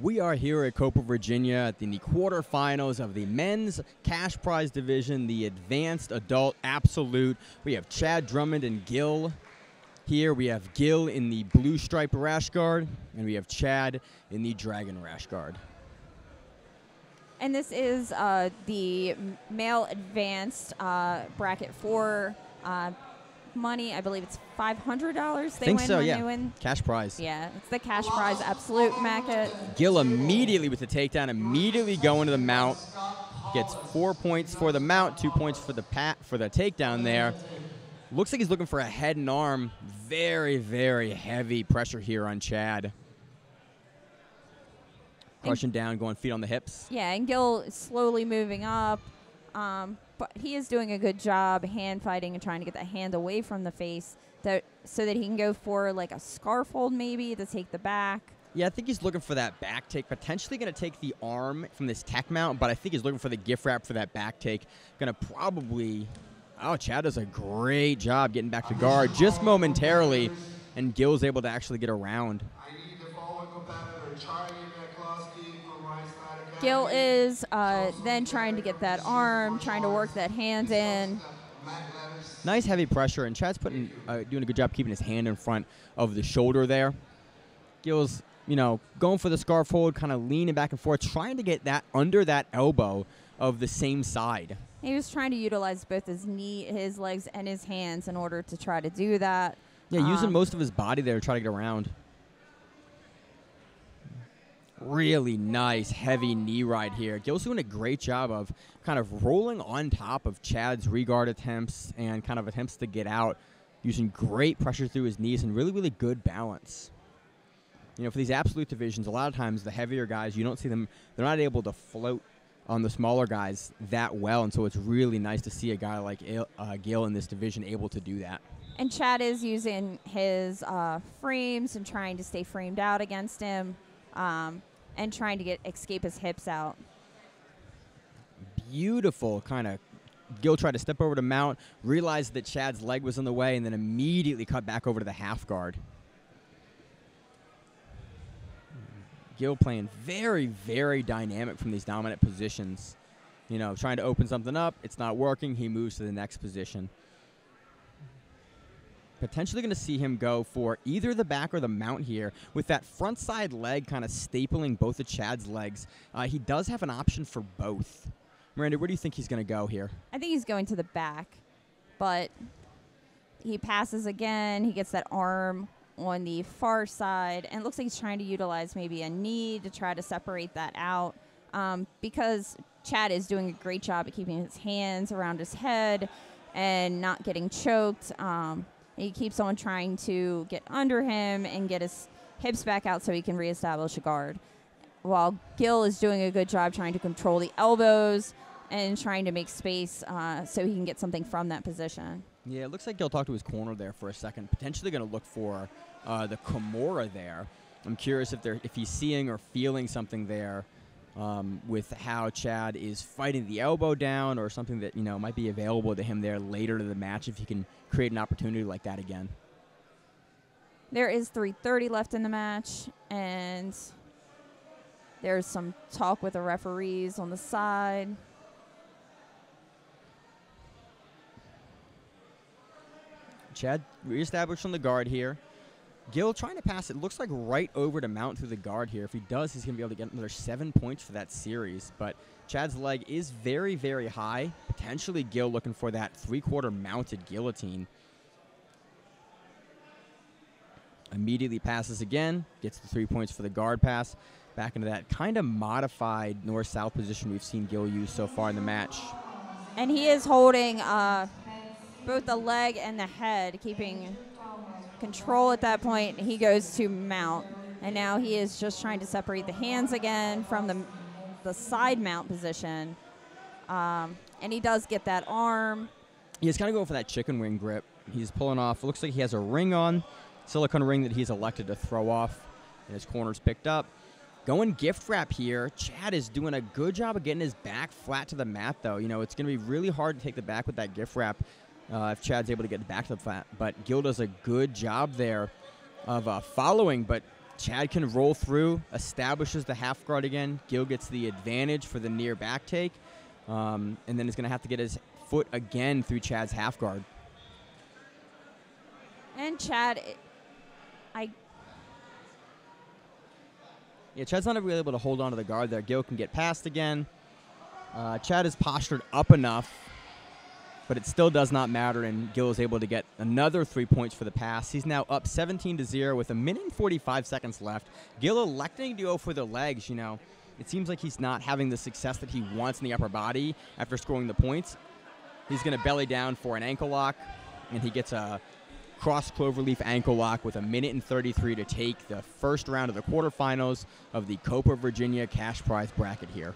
We are here at Copa, Virginia at the quarterfinals of the men's cash prize division, the advanced adult absolute. We have Chad Drummond and Gil here. We have Gil in the blue stripe rash guard, and we have Chad in the dragon rash guard. And this is uh, the male advanced uh, bracket for uh, money. I believe it's five hundred dollars. They Think win so, when yeah. they win. Cash prize. Yeah, it's the cash prize absolute market. Gil immediately with the takedown, immediately going to the mount. Gets four points for the mount, two points for the pat for the takedown there. Looks like he's looking for a head and arm. Very, very heavy pressure here on Chad. Crushing down, going feet on the hips. Yeah, and Gil is slowly moving up, um, but he is doing a good job hand fighting and trying to get that hand away from the face, that so that he can go for like a scarf hold maybe to take the back. Yeah, I think he's looking for that back take. Potentially going to take the arm from this tech mount, but I think he's looking for the gift wrap for that back take. Going to probably. Oh, Chad does a great job getting back to guard just momentarily, and Gil's able to actually get around. I need the following competitor, Charlie McCloskey from Rice Side Gil is uh, then trying to get that arm, trying to work that hand in. Nice heavy pressure, and Chad's putting uh, doing a good job keeping his hand in front of the shoulder there. Gil's, you know, going for the scarf hold, kind of leaning back and forth, trying to get that under that elbow of the same side. He was trying to utilize both his knee, his legs, and his hands in order to try to do that. Yeah, using Um, most of his body there to try to get around. Really nice, heavy knee ride here. Gil's doing a great job of kind of rolling on top of Chad's regard attempts and kind of attempts to get out, using great pressure through his knees and really, really good balance. You know, for these absolute divisions, a lot of times the heavier guys, you don't see them, they're not able to float on the smaller guys that well. And so it's really nice to see a guy like uh, Gil in this division able to do that. And Chad is using his uh, frames and trying to stay framed out against him, um, and trying to get escape his hips out. beautiful kind of Gil tried to step over to mount, realized that Chad's leg was in the way, and then immediately cut back over to the half guard. Gil playing very, very dynamic from these dominant positions. You know, trying to open something up, it's not working. He moves to the next position. Potentially going to see him go for either the back or the mount here with that front side leg kind of stapling both of Chad's legs. Uh, he does have an option for both. Miranda, where do you think he's going to go here? I think he's going to the back, but he passes again. He gets that arm on the far side, and looks like he's trying to utilize maybe a knee to try to separate that out. Um, because Chad is doing a great job at keeping his hands around his head and not getting choked. Um, he keeps on trying to get under him and get his hips back out so he can reestablish a guard. While Gil is doing a good job trying to control the elbows and trying to make space uh, so he can get something from that position. Yeah, it looks like Gil talked to his corner there for a second. Potentially going to look for uh, the Kimura there. I'm curious if they're if he's seeing or feeling something there um, with how Chad is fighting the elbow down, or something that you know might be available to him there later to the match if he can create an opportunity like that again. There is 3:30 left in the match, and there's some talk with the referees on the side. Chad reestablished on the guard here. Gil trying to pass it. Looks like right over to mount through the guard here. If he does, he's going to be able to get another seven points for that series. But Chad's leg is very, very high. Potentially Gil looking for that three quarter mounted guillotine. Immediately passes again. Gets the three points for the guard pass. Back into that kind of modified north south position we've seen Gil use so far in the match. And he is holding uh, both the leg and the head, keeping control at that point. He goes to mount, and now he is just trying to separate the hands again from the the side mount position. Um, and he does get that arm. He's kind of going for that chicken wing grip. He's pulling off. Looks like he has a ring on, silicone ring that he's elected to throw off, and his corner's picked up. Going gift wrap here. Chad is doing a good job of getting his back flat to the mat, though. You know, it's going to be really hard to take the back with that gift wrap uh, if Chad's able to get back to the flat. But Gil does a good job there of uh, following, but Chad can roll through, establishes the half guard again. Gil gets the advantage for the near back take, um, and then is going to have to get his foot again through Chad's half guard. And Chad, I Yeah, Chad's not really able to hold on to the guard there. Gil can get past again. Uh, Chad is postured up enough, but it still does not matter, and Gil is able to get another three points for the pass. He's now up 17 to 0 with a minute and 45 seconds left. Gil electing to go for the legs, you know. It seems like he's not having the success that he wants in the upper body after scoring the points. He's going to belly down for an ankle lock, and he gets a cross cloverleaf ankle lock with a minute and 33 to take the first round of the quarterfinals of the Copa Virginia cash prize bracket here.